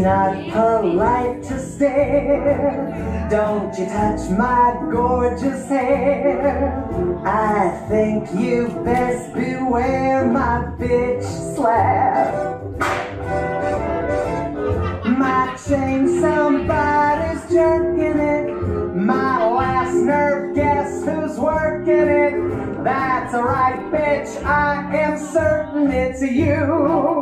not polite to stare. Don't you touch my gorgeous hair. I think you best beware my bitch slap. My chain, somebody's jerking it. My last nerve, guess who's working it? That's right, bitch, I am certain it's you.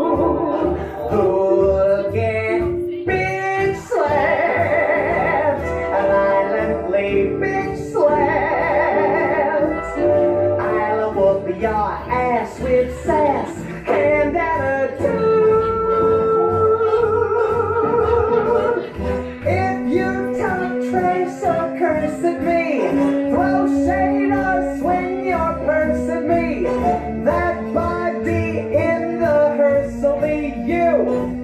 Bitch slapped. I'll whoop your ass with sass and attitude. If you talk trash or curse at me, throw shade or swing your purse at me, that body in the hearse will be you.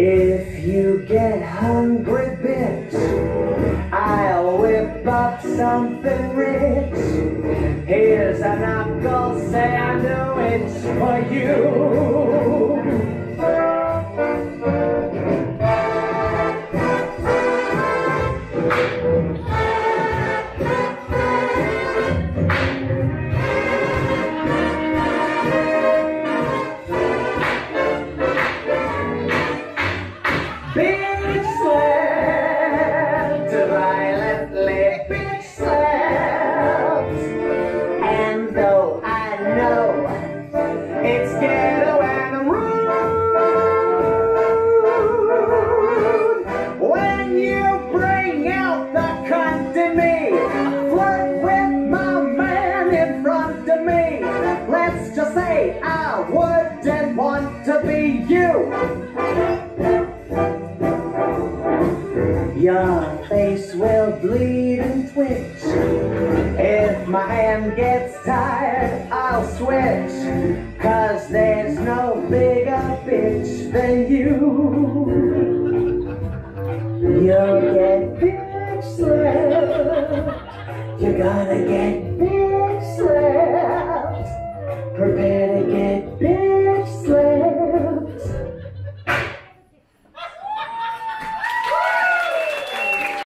If you get hungry, I'll whip up something rich. Here's a knuckle sandwich It's for you. Bitch face will bleed and twitch. If my hand gets tired, I'll switch. Cause there's no bigger bitch than you. You'll get bitch. You're gonna get